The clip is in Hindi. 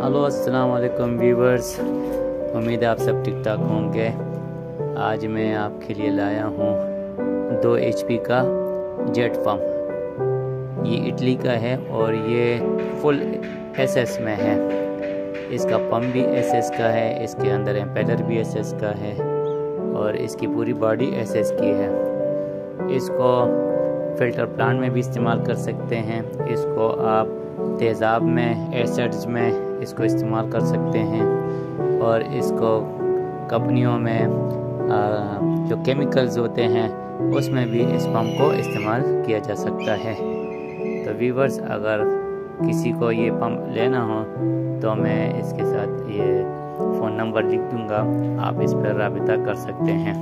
हेलो अस्सलाम वालेकुम व्यूवर्स। उम्मीद है आप सब ठीक ठाक होंगे। आज मैं आपके लिए लाया हूँ दो एचपी का जेट पम्प ये इटली का है और ये फुल एसएस में है। इसका पम्प भी एसएस का है, इसके अंदर एम्पेलर भी एसएस का है और इसकी पूरी बॉडी एसएस की है। इसको फ़िल्टर प्लांट में भी इस्तेमाल कर सकते हैं। इसको आप तेज़ाब में, एसिड्स में इसको इस्तेमाल कर सकते हैं और इसको कंपनियों में जो केमिकल्स होते हैं, उसमें भी इस पम्प को इस्तेमाल किया जा सकता है। तो वीवर्स अगर किसी को ये पंप लेना हो तो मैं इसके साथ ये फ़ोन नंबर लिख दूँगा। आप इस पर रबता कर सकते हैं।